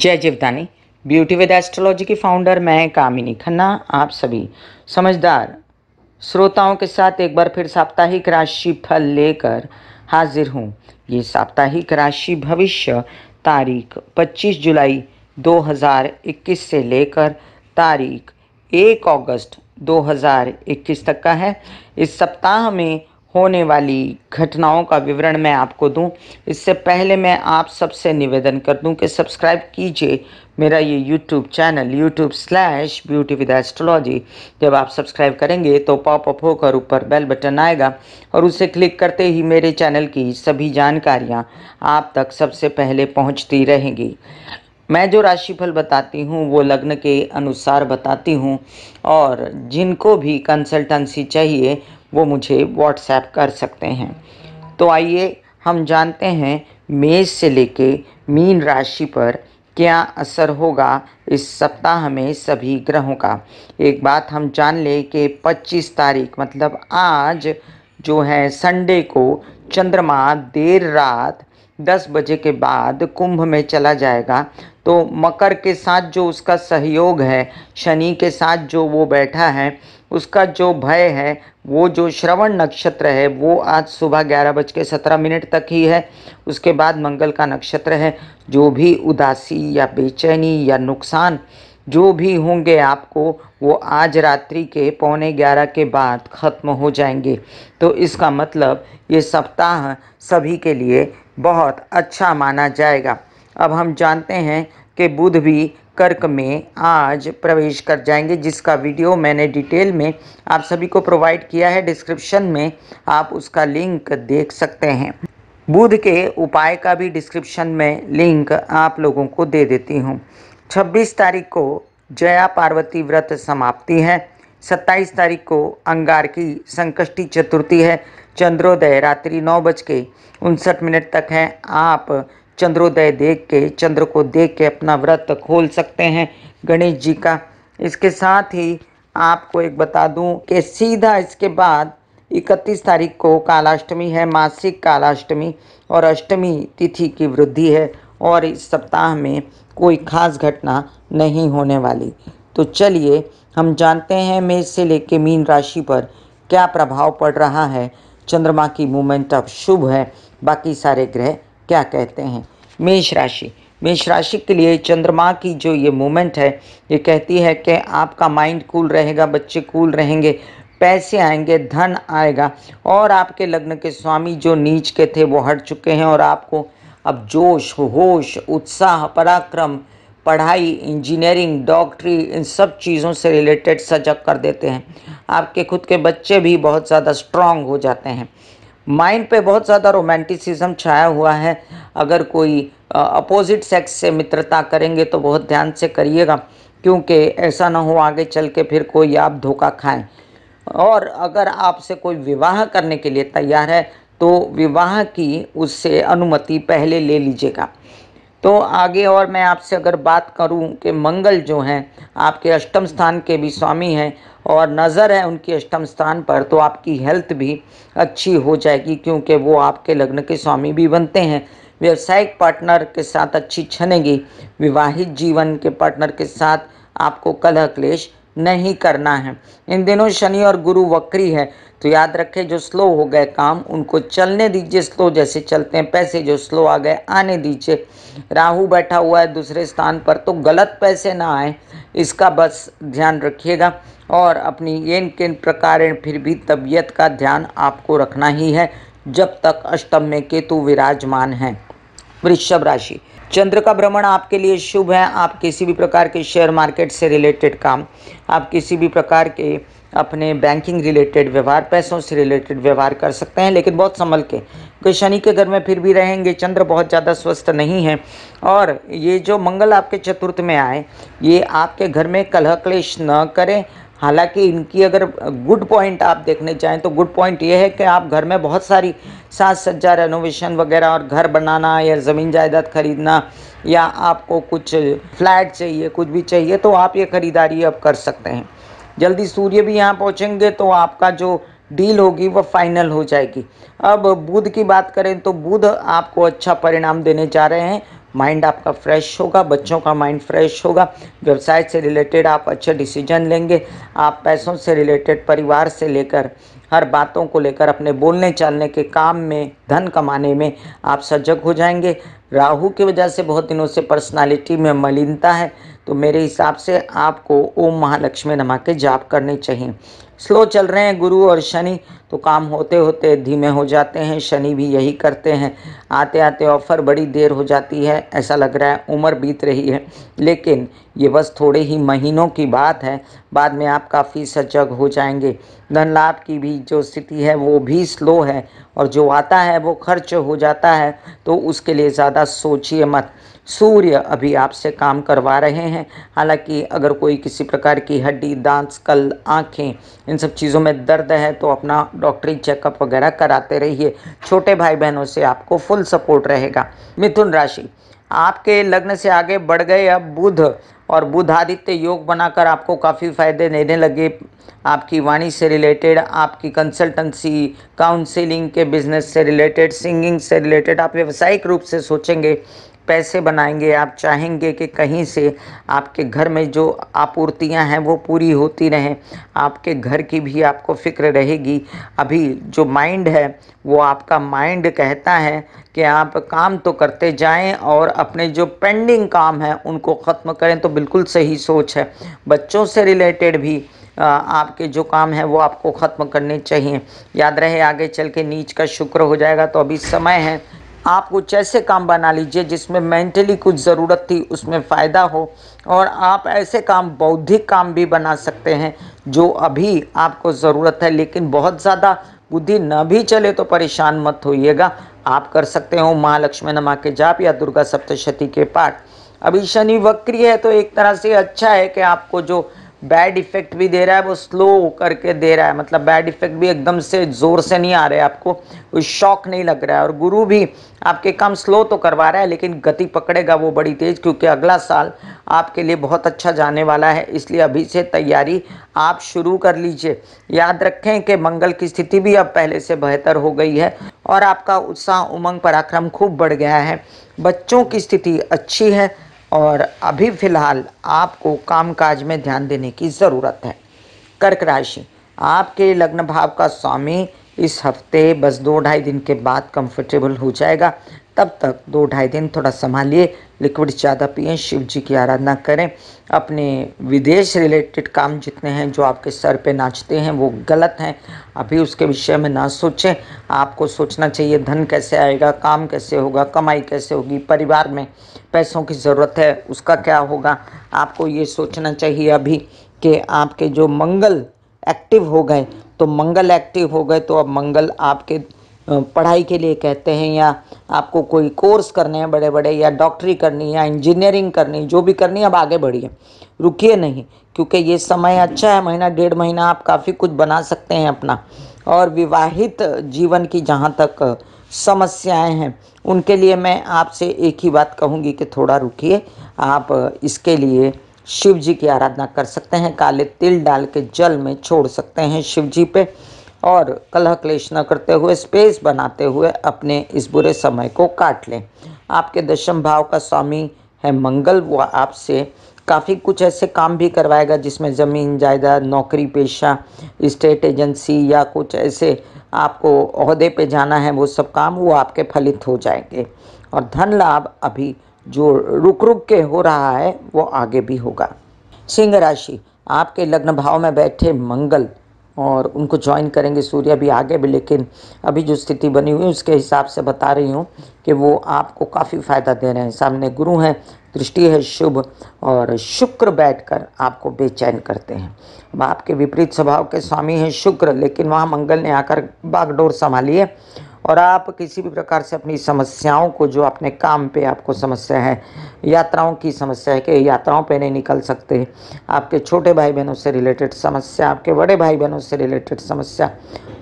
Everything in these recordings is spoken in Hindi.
जय जीवदानी। ब्यूटी विद एस्ट्रोलॉजी की फाउंडर मैं कामिनी खन्ना, आप सभी समझदार श्रोताओं के साथ एक बार फिर साप्ताहिक राशि फल लेकर हाजिर हूँ। ये साप्ताहिक राशि भविष्य तारीख 25 जुलाई 2021 से लेकर तारीख 1 अगस्त 2021 तक का है। इस सप्ताह में होने वाली घटनाओं का विवरण मैं आपको दूँ। इससे पहले मैं आप सबसे निवेदन कर दूँ कि सब्सक्राइब कीजिए मेरा ये YouTube channel YouTube slash beauty with astrology जब आप सब्सक्राइब करेंगे तो पॉप अप होकर ऊपर बेल बटन आएगा और उसे क्लिक करते ही मेरे चैनल की सभी जानकारियाँ आप तक सबसे पहले पहुँचती रहेंगी। मैं जो राशिफल बताती हूँ, वो लग्न के अनुसार बताती हूँ और जिनको भी कंसल्टेंसी चाहिए वो मुझे व्हाट्सएप कर सकते हैं। तो आइए हम जानते हैं मेष से लेके मीन राशि पर क्या असर होगा इस सप्ताह में सभी ग्रहों का। एक बात हम जान लें कि 25 तारीख मतलब आज जो है संडे को चंद्रमा देर रात 10 बजे के बाद कुंभ में चला जाएगा। तो मकर के साथ जो उसका सहयोग है, शनि के साथ जो वो बैठा है उसका जो भय है, वो जो श्रवण नक्षत्र है, वो आज सुबह ग्यारह बज के सत्रह मिनट तक ही है। उसके बाद मंगल का नक्षत्र है, जो भी उदासी या बेचैनी या नुकसान जो भी होंगे आपको, वो आज रात्रि के पौने ग्यारह के बाद ख़त्म हो जाएँगे। तो इसका मतलब ये सप्ताह सभी के लिए बहुत अच्छा माना जाएगा। अब हम जानते हैं कि बुध भी कर्क में आज प्रवेश कर जाएँगे, जिसका वीडियो मैंने डिटेल में आप सभी को प्रोवाइड किया है। डिस्क्रिप्शन में आप उसका लिंक देख सकते हैं। बुध के उपाय का भी डिस्क्रिप्शन में लिंक आप लोगों को दे देती हूँ। 26 तारीख को जया पार्वती व्रत समाप्ति है। 27 तारीख को अंगार की संकष्टी चतुर्थी है। चंद्रोदय रात्रि नौ बज के उनसठ मिनट तक है। आप चंद्रोदय देख के, चंद्र को देख के अपना व्रत खोल सकते हैं गणेश जी का। इसके साथ ही आपको एक बता दूँ कि सीधा इसके बाद 31 तारीख को कालाष्टमी है, मासिक कालाष्टमी और अष्टमी तिथि की वृद्धि है और इस सप्ताह में कोई खास घटना नहीं होने वाली। तो चलिए हम जानते हैं मेष से लेके मीन राशि पर क्या प्रभाव पड़ रहा है। चंद्रमा की मूवमेंट अब शुभ है, बाकी सारे ग्रह क्या कहते हैं? मेष राशि। मेष राशि के लिए चंद्रमा की जो ये मूवमेंट है, ये कहती है कि आपका माइंड कूल रहेगा, बच्चे कूल रहेंगे, पैसे आएँगे, धन आएगा और आपके लग्न के स्वामी जो नीच के थे वो हट चुके हैं और आपको अब जोश, होश, उत्साह, पराक्रम, पढ़ाई इंजीनियरिंग डॉक्टरी इन सब चीज़ों से रिलेटेड सजग कर देते हैं। आपके खुद के बच्चे भी बहुत ज़्यादा स्ट्रांग हो जाते हैं। माइंड पे बहुत ज़्यादा रोमांटिसिज्म छाया हुआ है। अगर कोई अपोजिट सेक्स से मित्रता करेंगे तो बहुत ध्यान से करिएगा, क्योंकि ऐसा ना हो आगे चल के फिर कोई आप धोखा खाएँ। और अगर आपसे कोई विवाह करने के लिए तैयार है तो विवाह की उससे अनुमति पहले ले लीजिएगा। तो आगे और मैं आपसे अगर बात करूँ कि मंगल जो हैं, आपके अष्टम स्थान के भी स्वामी हैं और नज़र है उनकी अष्टम स्थान पर तो आपकी हेल्थ भी अच्छी हो जाएगी क्योंकि वो आपके लग्न के स्वामी भी बनते हैं। व्यवसायिक पार्टनर के साथ अच्छी छनेगी, विवाहित जीवन के पार्टनर के साथ आपको कलह क्लेश नहीं करना है। इन दिनों शनि और गुरु वक्री है तो याद रखें, जो स्लो हो गए काम, उनको चलने दीजिए स्लो, जैसे चलते हैं पैसे, जो स्लो आ गए, आने दीजिए। राहु बैठा हुआ है दूसरे स्थान पर तो गलत पैसे ना आए, इसका बस ध्यान रखिएगा। और अपनी येन किन प्रकार, फिर भी तबीयत का ध्यान आपको रखना ही है, जब तक अष्टम में केतु विराजमान है। वृषभ राशि। चंद्र का भ्रमण आपके लिए शुभ है। आप किसी भी प्रकार के शेयर मार्केट से रिलेटेड काम, आप किसी भी प्रकार के अपने बैंकिंग रिलेटेड व्यवहार, पैसों से रिलेटेड व्यवहार कर सकते हैं, लेकिन बहुत संभल के। क्योंकि शनि के घर में फिर भी रहेंगे, चंद्र बहुत ज़्यादा स्वस्थ नहीं है। और ये जो मंगल आपके चतुर्थ में आए, ये आपके घर में कलह क्लेश न करें हालाँकि इनकी अगर गुड पॉइंट आप देखने चाहें तो गुड पॉइंट ये है कि आप घर में बहुत सारी साज सज्जा रेनोवेशन वगैरह और घर बनाना या ज़मीन जायदाद खरीदना या आपको कुछ फ्लैट चाहिए, कुछ भी चाहिए तो आप ये ख़रीदारी अब कर सकते हैं। जल्दी सूर्य भी यहाँ पहुँचेंगे तो आपका जो डील होगी वह फाइनल हो जाएगी। अब बुध की बात करें तो बुध आपको अच्छा परिणाम देने जा रहे हैं। माइंड आपका फ्रेश होगा, बच्चों का माइंड फ्रेश होगा। व्यवसाय से रिलेटेड आप अच्छे डिसीज़न लेंगे। आप पैसों से रिलेटेड, परिवार से लेकर, हर बातों को लेकर, अपने बोलने चालने के काम में, धन कमाने में आप सजग हो जाएँगे। राहु की वजह से बहुत दिनों से पर्सनालिटी में मलिनता है तो मेरे हिसाब से आपको ओम महालक्ष्मी नमा के जाप करने चाहिए। स्लो चल रहे हैं गुरु और शनि तो काम होते होते धीमे हो जाते हैं, शनि भी यही करते हैं। आते आते ऑफ़र बड़ी देर हो जाती है, ऐसा लग रहा है उम्र बीत रही है। लेकिन ये बस थोड़े ही महीनों की बात है, बाद में आप काफ़ी सजग हो जाएँगे। धन लाभ की भी जो स्थिति है, वो भी स्लो है, और जो आता है, वो खर्च हो जाता है तो उसके लिए ज़्यादा सोचिए मत। सूर्य अभी आपसे काम करवा रहे हैं। हालाँकि अगर कोई किसी प्रकार की हड्डी, दांत, कल, आँखें, इन सब चीज़ों में दर्द है तो अपना डॉक्टरी चेकअप वगैरह कराते रहिए। छोटे भाई बहनों से आपको फुल सपोर्ट रहेगा। मिथुन राशि, आपके लग्न से आगे बढ़ गए अब बुध, और बुध आदित्य योग बनाकर आपको काफ़ी फ़ायदे देने लगे। आपकी वाणी से रिलेटेड, आपकी कंसल्टेंसी, काउंसलिंग के बिज़नेस से रिलेटेड, सिंगिंग से रिलेटेड आप व्यावसायिक रूप से सोचेंगे। पैसे बनाएँगे, आप चाहेंगे कि कहीं से आपके घर में जो आपूर्तियाँ हैं वो पूरी होती रहें। आपके घर की भी आपको फ़िक्र रहेगी। अभी जो माइंड है, वो आपका माइंड कहता है कि आप काम तो करते जाएँ और अपने जो पेंडिंग काम हैं उनको ख़त्म करें तो बिल्कुल सही सोच है। बच्चों से रिलेटेड भी आपके जो काम है वो आपको ख़त्म करने चाहिए। याद रहे, आगे चल के नीच का शुक्र हो जाएगा तो अभी समय है आप कुछ ऐसे काम बना लीजिए जिसमें मेंटली कुछ ज़रूरत थी, उसमें फ़ायदा हो। और आप ऐसे काम, बौद्धिक काम भी बना सकते हैं, जो अभी आपको ज़रूरत है। लेकिन बहुत ज़्यादा बुद्धि न भी चले तो परेशान मत होइएगा। आप कर सकते हो महालक्ष्मी नमा के जाप या दुर्गा सप्तशती के पाठ। अभी शनि वक्री है तो एक तरह से अच्छा है कि आपको जो बैड इफ़ेक्ट भी दे रहा है, वो स्लो करके दे रहा है। मतलब बैड इफ़ेक्ट भी एकदम से ज़ोर से नहीं आ रहे आपको। कोई शॉक नहीं लग रहा है। और गुरु भी आपके काम स्लो तो करवा रहा है, लेकिन गति पकड़ेगा वो बड़ी तेज़, क्योंकि अगला साल आपके लिए बहुत अच्छा जाने वाला है। इसलिए अभी से तैयारी आप शुरू कर लीजिए। याद रखें कि मंगल की स्थिति भी अब पहले से बेहतर हो गई है, और आपका उत्साह, उमंग, पराक्रम खूब बढ़ गया है। बच्चों की स्थिति अच्छी है और अभी फ़िलहाल आपको कामकाज में ध्यान देने की ज़रूरत है। कर्क राशि, आपके लग्न भाव का स्वामी इस हफ़्ते बस दो ढाई दिन के बाद कंफर्टेबल हो जाएगा। तब तक दो ढाई दिन थोड़ा संभालिए लिक्विड ज़्यादा पिए शिव जी की आराधना करें। अपने विदेश रिलेटेड काम जितने हैं, जो आपके सर पे नाचते हैं, वो गलत हैं। अभी उसके विषय में ना सोचें। आपको सोचना चाहिए, धन कैसे आएगा, काम कैसे होगा, कमाई कैसे होगी, परिवार में पैसों की ज़रूरत है, उसका क्या होगा? आपको ये सोचना चाहिए अभी कि आपके जो मंगल एक्टिव हो गए तो मंगल एक्टिव हो गए तो अब मंगल आपके पढ़ाई के लिए कहते हैं या आपको कोई कोर्स करने हैं बड़े बड़े या डॉक्टरी करनी या इंजीनियरिंग करनी जो भी करनी है, अब आगे बढ़िए। रुकिए नहीं, क्योंकि ये समय अच्छा है, महीना, डेढ़ महीना आप काफ़ी कुछ बना सकते हैं अपना। और विवाहित जीवन की जहाँ तक समस्याएँ हैं, उनके लिए मैं आपसे एक ही बात कहूँगी कि थोड़ा रुकिए। आप इसके लिए शिव जी की आराधना कर सकते हैं, काले तिल डाल के जल में छोड़ सकते हैं शिव जी पे। और कलह क्लेश न करते हुए स्पेस बनाते हुए अपने इस बुरे समय को काट लें। आपके दशम भाव का स्वामी है मंगल। वो आपसे काफ़ी कुछ ऐसे काम भी करवाएगा जिसमें ज़मीन, जायदाद, नौकरी, पेशा स्टेट एजेंसी या कुछ ऐसे आपको अहदे पे जाना है, वो सब काम वो आपके फलित हो जाएँगे। और धन लाभ अभी जो रुक रुक के हो रहा है, वो आगे भी होगा। सिंह राशि, आपके लग्न भाव में बैठे मंगल। और उनको ज्वाइन करेंगे सूर्य भी आगे भी, लेकिन अभी जो स्थिति बनी हुई है, उसके हिसाब से बता रही हूँ कि वो आपको काफ़ी फ़ायदा दे रहे हैं। सामने गुरु हैं, दृष्टि है शुभ, और शुक्र बैठकर आपको बेचैन करते हैं। अब आपके विपरीत स्वभाव के स्वामी हैं शुक्र, लेकिन वहाँ मंगल ने आकर बागडोर संभाली है। और आप किसी भी प्रकार से अपनी समस्याओं को जो अपने काम पे आपको समस्या है, यात्राओं की समस्या है कि यात्राओं पे नहीं निकल सकते, आपके छोटे भाई बहनों से रिलेटेड समस्या, आपके बड़े भाई बहनों से रिलेटेड समस्या,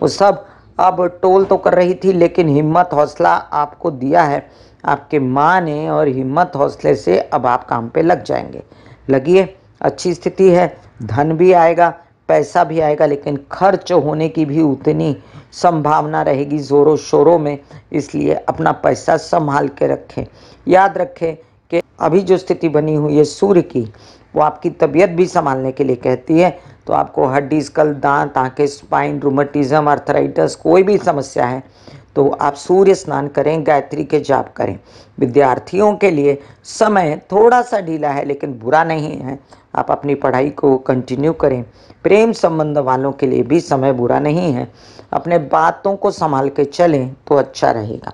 वो सब अब टोल तो कर रही थी, लेकिन हिम्मत हौसला आपको दिया है। आपके माँ ने और हिम्मत हौसले से अब आप काम पे लग जाएँगे। लगिए, अच्छी स्थिति है, धन भी आएगा पैसा भी आएगा, लेकिन खर्च होने की भी उतनी संभावना रहेगी ज़ोरों शोरों में। इसलिए अपना पैसा संभाल के रखें। याद रखें कि अभी जो स्थिति बनी हुई है सूर्य की, वो आपकी तबीयत भी संभालने के लिए कहती है। तो आपको हड्डी स्कल दांत, आँखें स्पाइन रूमेटिज्म अर्थराइटस कोई भी समस्या है तो आप सूर्य स्नान करें, गायत्री के जाप करें। विद्यार्थियों के लिए समय थोड़ा सा ढीला है, लेकिन बुरा नहीं है। आप अपनी पढ़ाई को कंटिन्यू करें। प्रेम संबंध वालों के लिए भी समय बुरा नहीं है। अपने बातों को संभाल के चलें तो अच्छा रहेगा।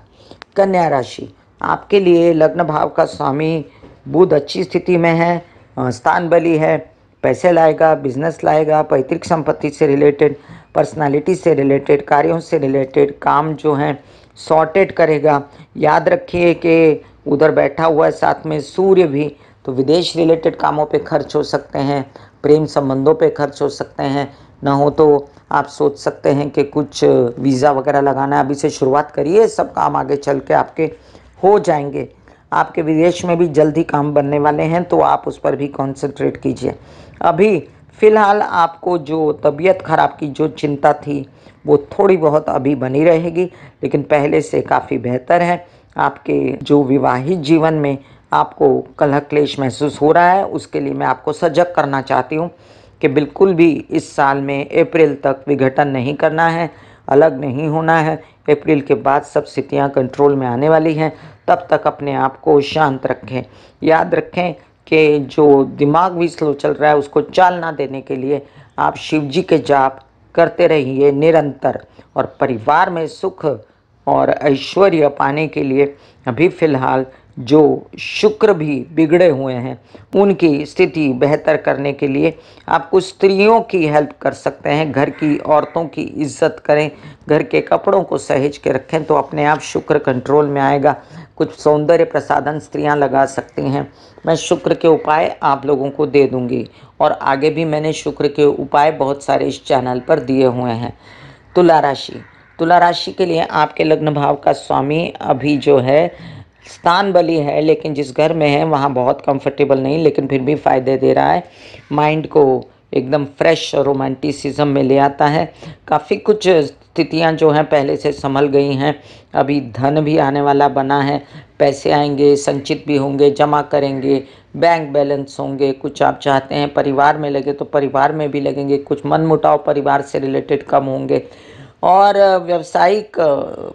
कन्या राशि, आपके लिए लग्न भाव का स्वामी बुध अच्छी स्थिति में है स्थान बली है, पैसे लाएगा बिज़नेस लाएगा, पैतृक संपत्ति से रिलेटेड पर्सनालिटी से रिलेटेड कार्यों से रिलेटेड काम जो हैं सॉर्टेड करेगा। याद रखिए कि उधर बैठा हुआ है, साथ में सूर्य भी तो विदेश रिलेटेड कामों पे खर्च हो सकते हैं, प्रेम संबंधों पे खर्च हो सकते हैं। ना हो तो आप सोच सकते हैं कि कुछ वीज़ा वगैरह लगाना है। अभी से शुरुआत करिए सब काम आगे चल के आपके हो जाएँगे। आपके विदेश में भी जल्दी काम बनने वाले हैं तो आप उस पर भी कॉन्सेंट्रेट कीजिए। अभी फ़िलहाल आपको जो तबीयत ख़राब की जो चिंता थी, वो थोड़ी बहुत अभी बनी रहेगी, लेकिन पहले से काफ़ी बेहतर है। आपके जो विवाहित जीवन में आपको कलह क्लेश महसूस हो रहा है, उसके लिए मैं आपको सजग करना चाहती हूँ कि बिल्कुल भी इस साल में अप्रैल तक विघटन नहीं करना है, अलग नहीं होना है। अप्रैल के बाद सब स्थितियाँ कंट्रोल में आने वाली हैं। तब तक अपने आप को शांत रखें। याद रखें कि जो दिमाग भी स्लो चल रहा है, उसको चाल ना देने के लिए आप शिव जी के जाप करते रहिए निरंतर। और परिवार में सुख और ऐश्वर्य पाने के लिए अभी फ़िलहाल जो शुक्र भी बिगड़े हुए हैं, उनकी स्थिति बेहतर करने के लिए आप कुछ स्त्रियों की हेल्प कर सकते हैं। घर की औरतों की इज़्ज़त करें, घर के कपड़ों को सहेज के रखें तो अपने आप शुक्र कंट्रोल में आएगा। कुछ सौंदर्य प्रसाधन स्त्रियाँ लगा सकती हैं। मैं शुक्र के उपाय आप लोगों को दे दूँगी और आगे भी मैंने शुक्र के उपाय बहुत सारे इस चैनल पर दिए हुए हैं। तुला राशि। तुला राशि के लिए आपके लग्न भाव का स्वामी अभी जो है स्थान बली है, लेकिन जिस घर में है, वहाँ बहुत कंफर्टेबल नहीं, लेकिन फिर भी फ़ायदे दे रहा है। माइंड को एकदम फ्रेश रोमांटिसिज्म में ले आता है। काफ़ी कुछ स्थितियाँ जो हैं, पहले से संभल गई हैं। अभी धन भी आने वाला बना है। पैसे आएँगे, संचित भी होंगे, जमा करेंगे बैंक बैलेंस होंगे, कुछ आप चाहते हैं, परिवार में लगे तो परिवार में भी लगेंगे, कुछ मन मुटाव परिवार से रिलेटेड कम होंगे। और व्यवसायिक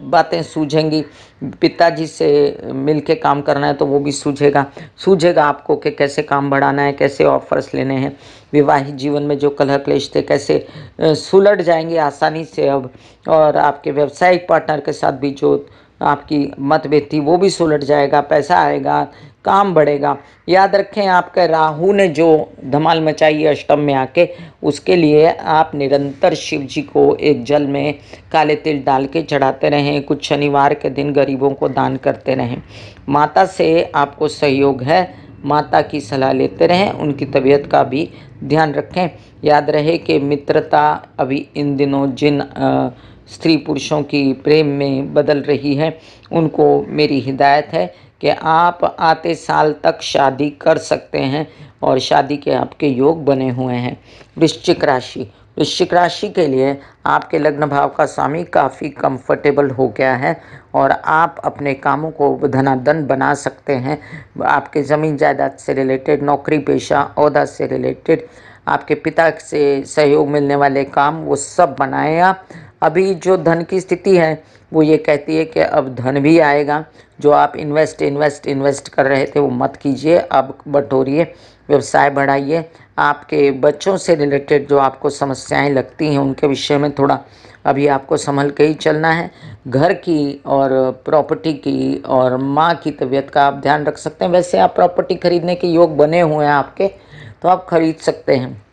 बातें सूझेंगी। पिताजी से मिल के काम करना है तो वो भी सूझेगा। सूझेगा आपको कि कैसे काम बढ़ाना है, कैसे ऑफर्स लेने हैं। विवाहित जीवन में जो कलह क्लेश थे, कैसे सुलट जाएँगे आसानी से अब। और आपके व्यावसायिक पार्टनर के साथ भी जो आपकी मतभेद थी, वो भी सुलट जाएगा, पैसा आएगा। काम बढ़ेगा। याद रखें आपका राहु ने जो धमाल मचाई है अष्टम में आके उसके लिए आप निरंतर शिव जी को एक जल में काले तिल डाल के चढ़ाते रहें। कुछ शनिवार के दिन गरीबों को दान करते रहें। माता से आपको सहयोग है। माता की सलाह लेते रहें। उनकी तबीयत का भी ध्यान रखें। याद रहे कि मित्रता अभी इन दिनों जिन आ, स्त्री पुरुषों की प्रेम में बदल रही है उनको मेरी हिदायत है कि आप आते साल तक शादी कर सकते हैं और शादी के आपके योग बने हुए हैं। वृश्चिक राशि। वृश्चिक राशि के लिए आपके लग्न भाव का स्वामी काफ़ी कंफर्टेबल हो गया है और आप अपने कामों को धनाधन बना सकते हैं। आपके ज़मीन जायदाद से रिलेटेड नौकरी पेशा अहदा से रिलेटेड आपके पिता से सहयोग मिलने वाले काम, वो सब बनाए आप अभी जो धन की स्थिति है, वो ये कहती है कि अब धन भी आएगा। जो आप इन्वेस्ट इन्वेस्ट इन्वेस्ट कर रहे थे, वो मत कीजिए। अब बटोरिए, व्यवसाय बढ़ाइए। आपके बच्चों से रिलेटेड जो आपको समस्याएँ लगती हैं, उनके विषय में थोड़ा अभी आपको संभल के ही चलना है। घर की और प्रॉपर्टी की और माँ की तबीयत का आप ध्यान रख सकते हैं। वैसे आप प्रॉपर्टी खरीदने के योग बने हुए हैं आपके तो आप खरीद सकते हैं।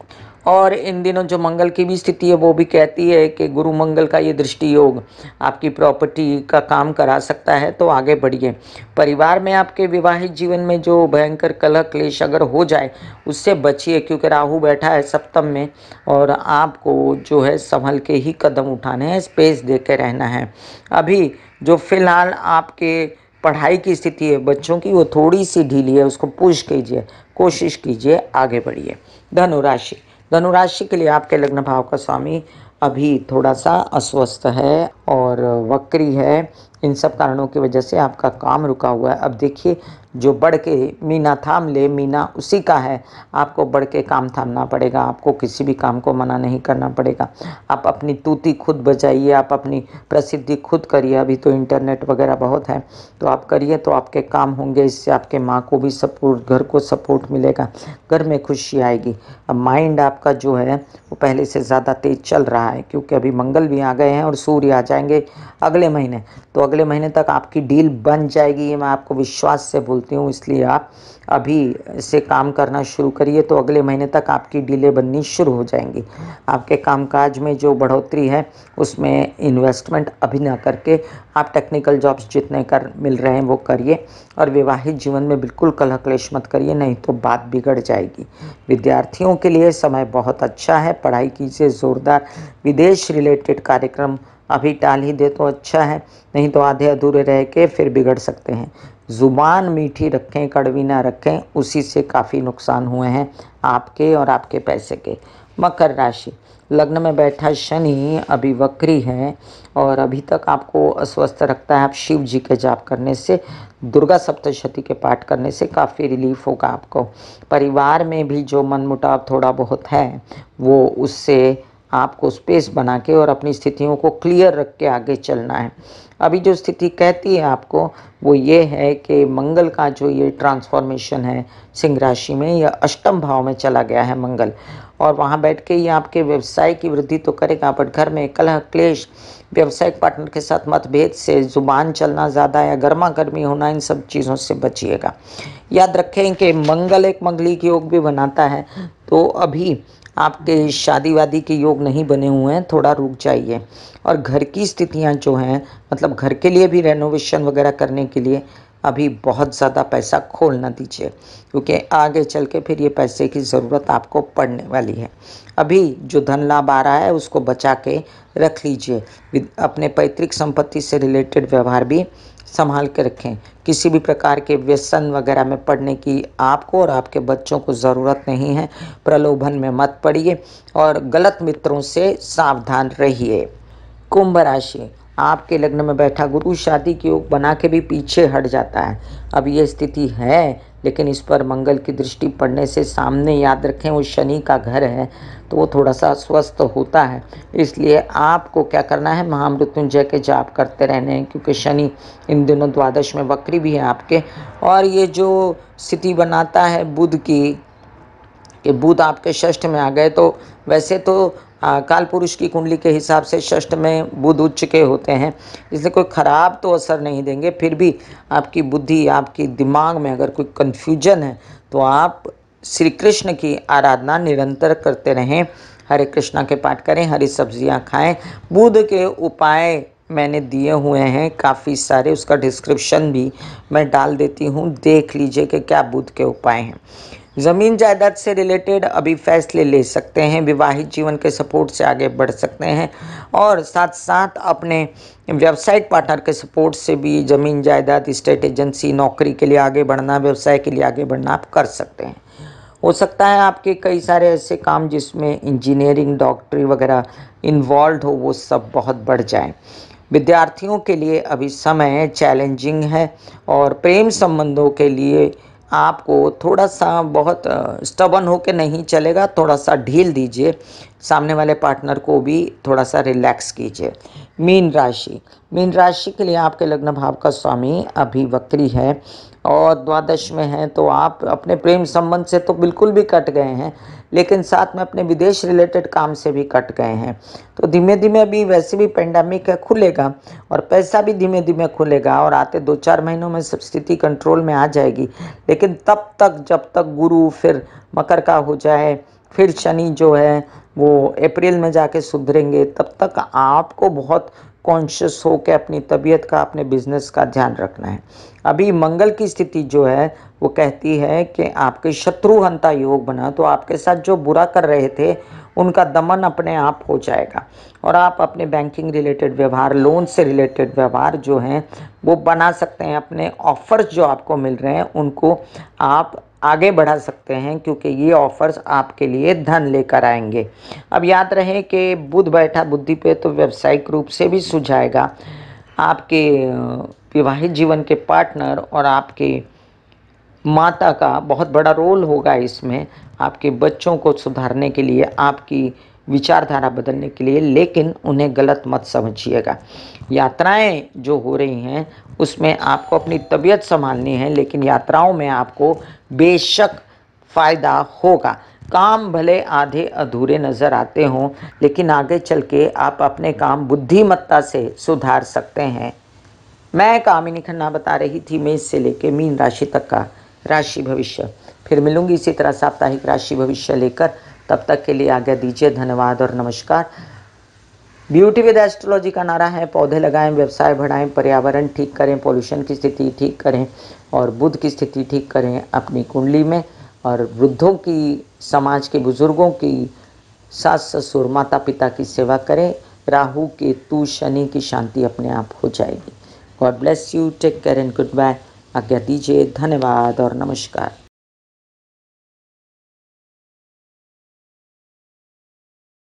और इन दिनों जो मंगल की भी स्थिति है, वो भी कहती है कि गुरु मंगल का ये दृष्टि योग आपकी प्रॉपर्टी का काम करा सकता है तो आगे बढ़िए। परिवार में आपके विवाहित जीवन में जो भयंकर कलह, क्लेश अगर हो जाए, उससे बचिए, क्योंकि राहु बैठा है सप्तम में और आपको जो है संभल के ही कदम उठाने हैं स्पेस दे के रहना है। अभी जो फ़िलहाल आपके पढ़ाई की स्थिति है, बच्चों की, वो थोड़ी सी ढीली है, उसको पुश कीजिए, कोशिश कीजिए, आगे बढ़िए। धनुराशि। धनुराशि के लिए आपके लग्न भाव का स्वामी अभी थोड़ा सा अस्वस्थ है और वक्री है। इन सब कारणों की वजह से आपका काम रुका हुआ है। अब देखिए जो बढ़ के मीना थाम ले, मीना उसी का है। आपको बढ़ के काम थामना पड़ेगा, आपको किसी भी काम को मना नहीं करना पड़ेगा। आप अपनी तूती खुद बजाइए, आप अपनी प्रसिद्धि खुद करिए। अभी तो इंटरनेट वगैरह बहुत है तो आप करिए तो आपके काम होंगे, इससे आपके माँ को भी सपोर्ट घर को सपोर्ट मिलेगा, घर में खुशी आएगी। अब माइंड आपका जो है, वो पहले से ज़्यादा तेज चल रहा है, क्योंकि अभी मंगल भी आ गए हैं और सूर्य आ जाएँगे अगले महीने। तो अगले महीने तक आपकी डील बन जाएगी ये मैं आपको विश्वास से बोलती हूँ, इसलिए आप अभी से काम करना शुरू करिए तो अगले महीने तक आपकी डीलें बननी शुरू हो जाएँगी। आपके कामकाज में जो बढ़ोतरी है, उसमें इन्वेस्टमेंट अभी ना करके आप टेक्निकल जॉब्स जितने कर मिल रहे हैं वो करिए और विवाहित जीवन में बिल्कुल कलह क्लेश मत करिए, नहीं तो बात बिगड़ जाएगी। विद्यार्थियों के लिए समय बहुत अच्छा है, पढ़ाई कीजिए, ज़ोरदार। विदेश रिलेटेड कार्यक्रम अभी टाल ही दे तो अच्छा है, नहीं तो आधे अधूरे रह के फिर बिगड़ सकते हैं। ज़ुबान मीठी रखें, कड़वी ना रखें, उसी से काफ़ी नुकसान हुए हैं आपके और आपके पैसे के। मकर राशि, लग्न में बैठा शनि अभी वक्री है और अभी तक आपको अस्वस्थ रखता है आप शिव जी के जाप करने से, दुर्गा सप्तशती के पाठ करने से काफ़ी रिलीफ होगा आपको। परिवार में भी जो मनमुटाव थोड़ा बहुत है, वो उससे आपको स्पेस बना के और अपनी स्थितियों को क्लियर रख के आगे चलना है। अभी जो स्थिति कहती है आपको, वो ये है कि मंगल का जो ये ट्रांसफॉर्मेशन है सिंह राशि में, या अष्टम भाव में चला गया है मंगल। और वहाँ बैठ के ये आपके व्यवसाय की वृद्धि तो करेगा बट घर में कलह, क्लेश, व्यवसायिक पार्टनर के साथ मतभेद से ज़ुबान चलना ज़्यादा या गर्मा गर्मी होना, इन सब चीज़ों से बचिएगा। याद रखें कि मंगल एक मंगली की योग भी बनाता है तो अभी आपके शादी वादी के योग नहीं बने हुए हैं, थोड़ा रुक जाइए। और घर की स्थितियाँ जो हैं मतलब घर के लिए भी रेनोवेशन वगैरह करने के लिए अभी बहुत ज़्यादा पैसा खोल ना दीजिए, क्योंकि आगे चल के फिर ये पैसे की ज़रूरत आपको पड़ने वाली है। अभी जो धन लाभ आ रहा है, उसको बचा के रख लीजिए। अपने पैतृक संपत्ति से रिलेटेड व्यवहार भी संभाल के रखें। किसी भी प्रकार के व्यसन वगैरह में पढ़ने की आपको और आपके बच्चों को ज़रूरत नहीं है। प्रलोभन में मत पड़िए और गलत मित्रों से सावधान रहिए। कुंभ राशि आपके लग्न में बैठा गुरु शादी के योग बना के भी पीछे हट जाता है। अब ये स्थिति है, लेकिन इस पर मंगल की दृष्टि पड़ने से सामने याद रखें, वो शनि का घर है तो वो थोड़ा सा स्वस्थ होता है। इसलिए आपको क्या करना है, महामृत्युंजय के जाप करते रहने हैं, क्योंकि शनि इन दिनों द्वादश में वक्री भी है आपके। और ये जो स्थिति बनाता है बुध की, कि बुध आपके षष्ठ में आ गए तो वैसे तो काल पुरुष की कुंडली के हिसाब से षष्ठ में बुध उच्च के होते हैं। इसलिए कोई ख़राब तो असर नहीं देंगे, फिर भी आपकी बुद्धि, आपकी दिमाग में अगर कोई कन्फ्यूज़न है तो आप श्री कृष्ण की आराधना निरंतर करते रहें। हरे कृष्णा के पाठ करें, हरी सब्ज़ियाँ खाएँ। बुध के उपाय मैंने दिए हुए हैं, काफ़ी सारे, उसका डिस्क्रिप्शन भी मैं डाल देती हूँ। देख लीजिए कि क्या बुध के उपाय हैं। ज़मीन जायदाद से रिलेटेड अभी फैसले ले सकते हैं, विवाहित जीवन के सपोर्ट से आगे बढ़ सकते हैं और साथ साथ अपने व्यावसायिक पार्टनर के सपोर्ट से भी ज़मीन जायदाद, स्टेट एजेंसी, नौकरी के लिए आगे बढ़ना, व्यवसाय के लिए आगे बढ़ना आप कर सकते हैं। हो सकता है आपके कई सारे ऐसे काम जिसमें इंजीनियरिंग, डॉक्टरी वगैरह इन्वॉल्व हो, वो सब बहुत बढ़ जाए। विद्यार्थियों के लिए अभी समय चैलेंजिंग है और प्रेम संबंधों के लिए आपको थोड़ा सा बहुत स्टबन हो के नहीं चलेगा, थोड़ा सा ढील दीजिए। सामने वाले पार्टनर को भी थोड़ा सा रिलैक्स कीजिए। मीन राशि। मीन राशि के लिए आपके लग्न भाव का स्वामी अभी वक्री है। और द्वादश में हैं तो आप अपने प्रेम संबंध से तो बिल्कुल भी कट गए हैं, लेकिन साथ में अपने विदेश रिलेटेड काम से भी कट गए हैं। तो धीमे धीमे अभी वैसे भी पेंडेमिक है खुलेगा और पैसा भी धीमे धीमे खुलेगा और आते दो चार महीनों में सब स्थिति कंट्रोल में आ जाएगी। लेकिन तब तक, जब तक गुरु फिर मकर का हो जाए, फिर शनि जो है, वो अप्रैल में जाके सुधरेंगे, तब तक आपको बहुत कॉन्शियस हो के अपनी तबीयत का, अपने बिज़नेस का ध्यान रखना है। अभी मंगल की स्थिति जो है, वो कहती है कि आपके शत्रुहंता योग बना तो आपके साथ जो बुरा कर रहे थे, उनका दमन अपने आप हो जाएगा। और आप अपने बैंकिंग रिलेटेड व्यवहार लोन से रिलेटेड व्यवहार जो हैं, वो बना सकते हैं। अपने ऑफर्स जो आपको मिल रहे हैं, उनको आप आगे बढ़ा सकते हैं क्योंकि ये ऑफर्स आपके लिए धन लेकर आएँगे। अब याद रहे कि बुध बैठा बुद्धि पे तो व्यावसायिक रूप से भी सुझाएगा। आपके विवाहित जीवन के पार्टनर और आपके माता का बहुत बड़ा रोल होगा इसमें। आपके बच्चों को सुधारने के लिए आपकी विचारधारा बदलने के लिए, लेकिन उन्हें गलत मत समझिएगा। यात्राएँ जो हो रही हैं, उसमें आपको अपनी तबीयत संभालनी है, लेकिन यात्राओं में आपको बेशक फ़ायदा होगा। काम भले आधे अधूरे नज़र आते हों, लेकिन आगे चल के आप अपने काम बुद्धिमत्ता से सुधार सकते हैं। मैं कामिनी खन्ना बता रही थी, मेष से लेकर मीन राशि तक का राशि भविष्य। फिर मिलूँगी इसी तरह साप्ताहिक राशि भविष्य लेकर तब तक के लिए आज्ञा दीजिए, धन्यवाद और नमस्कार। ब्यूटी विद एस्ट्रोलॉजी का नारा है, पौधे लगाएँ, व्यवसाय बढ़ाएँ, पर्यावरण ठीक करें, पॉल्यूशन की स्थिति ठीक करें और बुद्ध की स्थिति ठीक करें अपनी कुंडली में और वृद्धों की, समाज के बुज़ुर्गों की सास ससुर माता पिता की सेवा करें। राहु, केतु, शनि की शांति अपने आप हो जाएगी। God bless you, take care and goodbye. आज्ञा दीजिए, धन्यवाद और नमस्कार।